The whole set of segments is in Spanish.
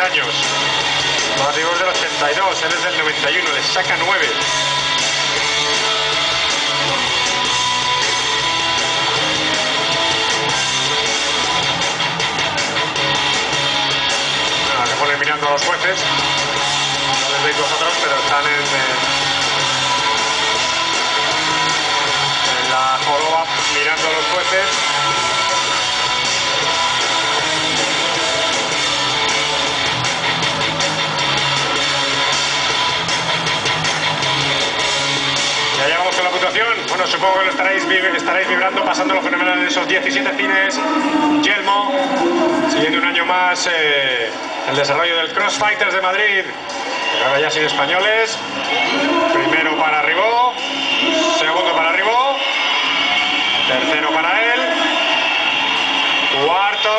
años. Madrid es del 82, él es del 91, le saca 9. se pone mirando a los jueces. No les veis vosotros, pero están en, eh, en la joroba mirando a los jueces. Puntuación. Bueno, supongo que lo estaréis, estaréis vibrando, pasando lo fenomenal de esos 17 cines. Yelmo, siguiendo un año más eh, el desarrollo del Crossfighters de Madrid. Que Ahora ya sin españoles. Primero para Ribó, segundo para Ribó, tercero para él, cuarto,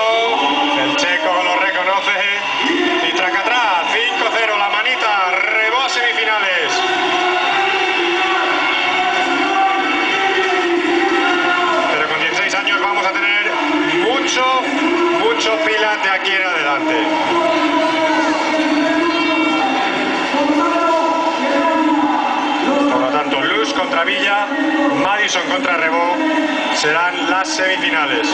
el checo lo reconoce Por lo tanto, Luz contra Villa, Madison contra Rebó serán las semifinales.